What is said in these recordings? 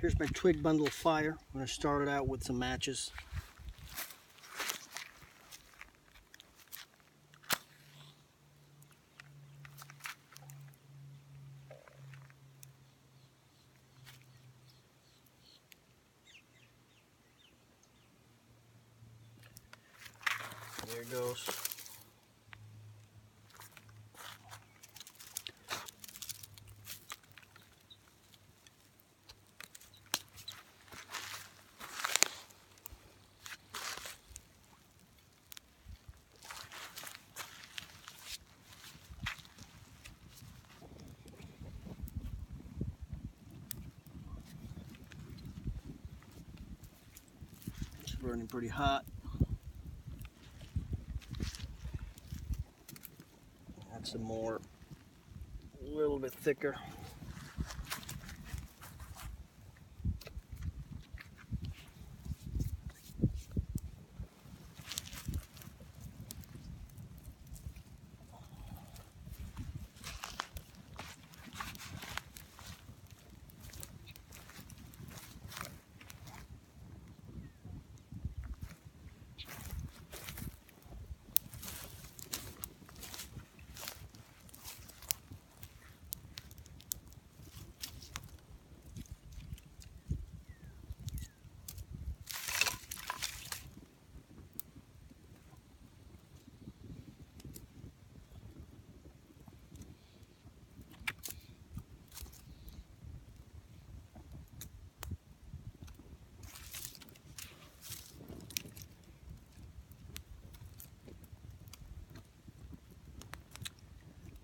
Here's my twig bundle fire. I'm going to start it out with some matches. There goes. Burning pretty hot. Add some more, a little bit thicker.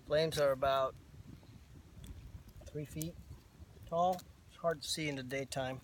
Flames are about three feet tall. It's hard to see in the daytime.